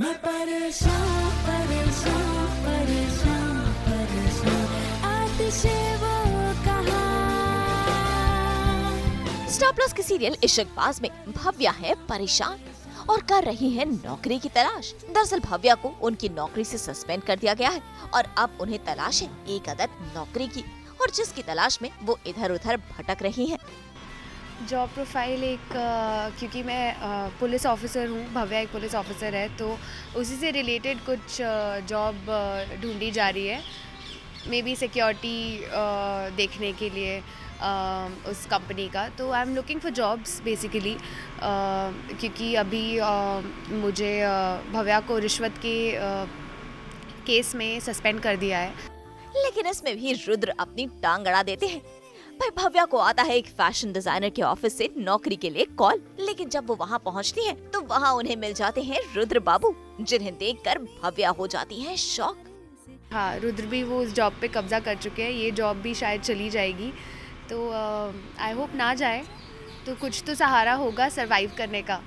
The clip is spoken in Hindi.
मैं परेशान परेशान परेशान परेशान। आतिशे वो कहा? स्टार प्लस के सीरियल इश्कबाज में भव्या है परेशान और कर रही है नौकरी की तलाश। दरअसल भव्या को उनकी नौकरी से सस्पेंड कर दिया गया है और अब उन्हें तलाश है एक अदद नौकरी की और जिसकी तलाश में वो इधर उधर भटक रही हैं। जॉब प्रोफ़ाइल एक क्योंकि मैं पुलिस ऑफिसर हूँ भव्या एक पुलिस ऑफिसर है तो उसी से रिलेटेड कुछ जॉब ढूंढी जा रही है। मे बी सिक्योरिटी देखने के लिए अ, उस कंपनी का। तो I am looking for jobs basically क्योंकि अभी अ, मुझे अ, भव्या को रिश्वत के केस में सस्पेंड कर दिया है। लेकिन इसमें भी रुद्र अपनी टांग अड़ा देते हैं। भाई भव्या को आता है एक फ़ैशन डिज़ाइनर के ऑफ़िस से नौकरी के लिए कॉल। लेकिन जब वो वहाँ पहुँचती है तो वहाँ उन्हें मिल जाते हैं रुद्र बाबू, जिन्हें देख कर भव्या हो जाती है शौक। हाँ रुद्र भी वो उस जॉब पे कब्जा कर चुके हैं। ये जॉब भी शायद चली जाएगी। तो आई होप ना जाए। तो कुछ तो सहारा होगा सरवाइव करने का।